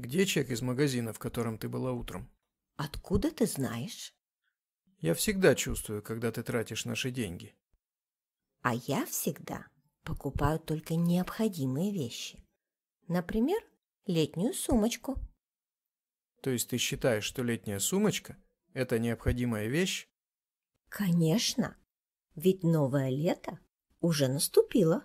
Где чек из магазина, в котором ты была утром? Откуда ты знаешь? Я всегда чувствую, когда ты тратишь наши деньги. А я всегда покупаю только необходимые вещи. Например, летнюю сумочку. То есть ты считаешь, что летняя сумочка – это необходимая вещь? Конечно, ведь новое лето уже наступило.